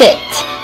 Sit.